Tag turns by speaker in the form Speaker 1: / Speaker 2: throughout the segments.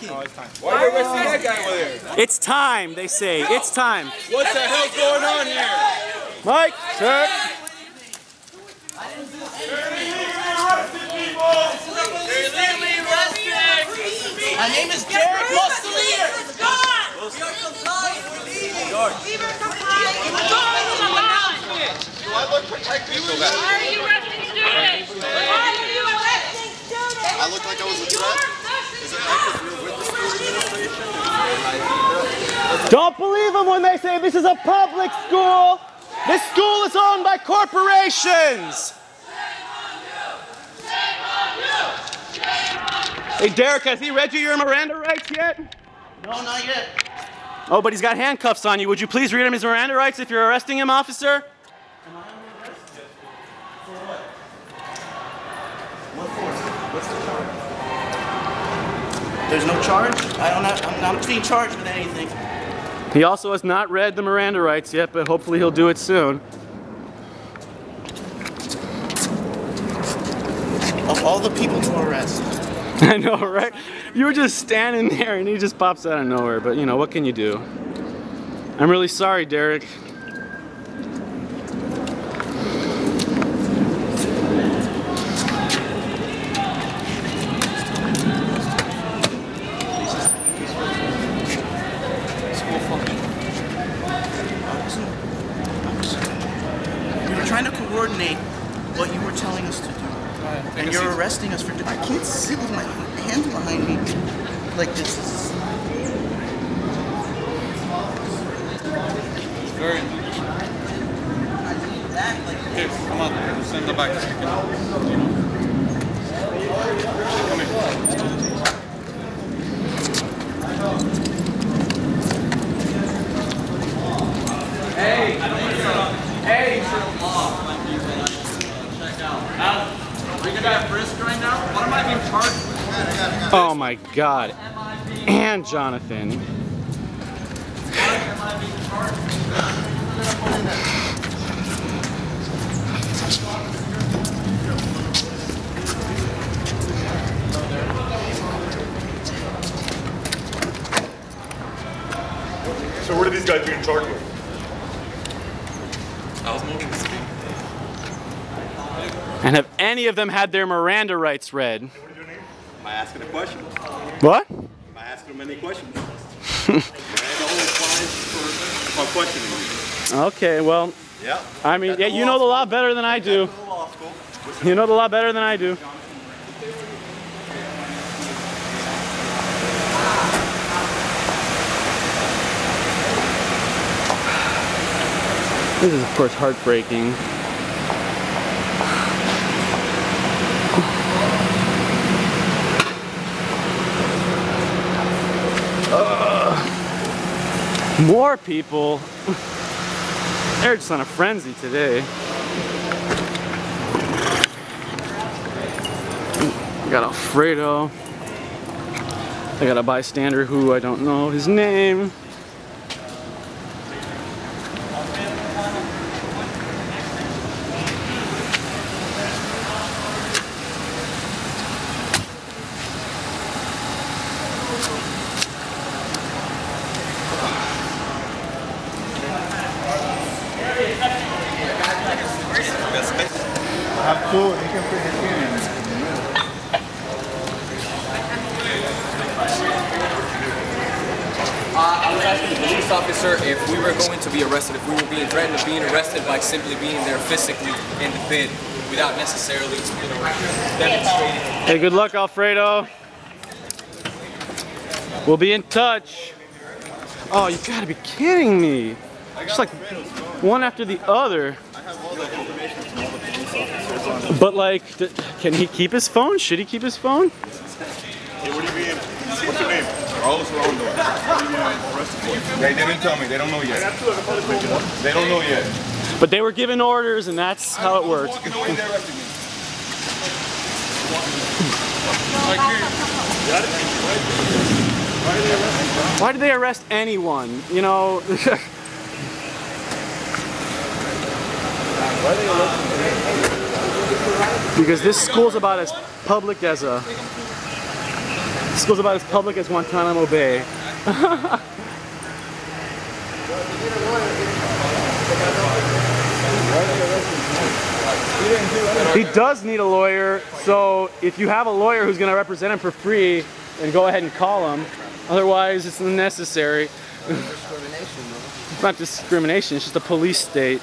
Speaker 1: Oh, it's time.
Speaker 2: Why are you arresting that guy over there?
Speaker 3: It's time, they say. It's time.
Speaker 2: What the hell's going on here?
Speaker 3: Mike, sir.
Speaker 4: My name is Derek Mustelier.
Speaker 2: Do I look protected? Go back.
Speaker 5: Why are you arresting students? Why are you arresting students?
Speaker 2: I look like I was a threat? Is it like if you're with the school administration?
Speaker 3: Them when they say this is a public school. This school is owned by corporations. Hey, Derek, has he read you your Miranda rights yet?
Speaker 4: No, not yet.
Speaker 3: Oh, but he's got handcuffs on you. Would you please read him his Miranda rights if you're arresting him, officer?
Speaker 4: Am I arrested for what? What for? What's the charge? There's no charge. I don't have. I'm not being charged with anything.
Speaker 3: He also has not read the Miranda rights yet, but hopefully he'll do it soon.
Speaker 4: Of all the people to arrest,
Speaker 3: I know, right? You were just standing there and he just pops out of nowhere, but you know, what can you do? I'm really sorry, Derek.
Speaker 4: Trying to coordinate what you were telling us to do, and you're arresting us for. do- I can't sit with my hands behind me like this. This is-
Speaker 1: Very.
Speaker 4: That, like.
Speaker 1: Here, come on. Send the back. Come here.
Speaker 3: Oh my god. And Jonathan.
Speaker 6: So what are these guys being charged with?
Speaker 1: I was moving the speed.
Speaker 3: And have any of them had their Miranda rights read?
Speaker 6: What is your name?
Speaker 2: Am I asking a question?
Speaker 3: What?
Speaker 2: Am I asking them any questions? I have the whole fines for, for.
Speaker 3: Okay, well,
Speaker 2: Yeah.
Speaker 3: I mean, yeah, you know the law better than I do.
Speaker 2: Go to law school.
Speaker 3: You know the law better than I do. This is, of course, heartbreaking. More people. They're just on a frenzy today. I got Alfredo. I got a bystander who I don't know his name.
Speaker 6: I have two. You can put his in.
Speaker 7: Uh, I was asking the police officer if we were going to be arrested, if we were being threatened of being arrested by simply being there physically in the pit without necessarily, you know, demonstrating.
Speaker 3: Hey, good luck, Alfredo. We'll be in touch. Oh, you gotta be kidding me. Just like one after the other. But like, th- can he keep his phone? Should he keep his phone?
Speaker 6: Hey, what do you mean? What's your name?
Speaker 2: Carlos Rondo. What do you mean I'm arrested for? They didn't tell me. They don't know yet. They don't know yet.
Speaker 3: But they were given orders, and that's how it works.
Speaker 2: Walking away, they're arresting me.
Speaker 3: Why did they arrest anyone? You know. because this school's about as public as a School's about as public as Guantanamo Bay. He does need a lawyer, so if you have a lawyer who's going to represent him for free, then go ahead and call him. Otherwise, it's unnecessary. It's not discrimination, it's just a police state.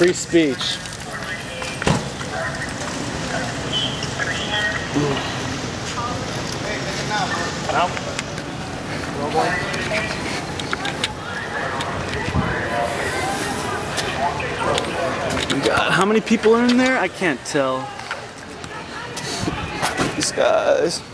Speaker 3: Free speech. God, how many people are in there? I can't tell. These guys.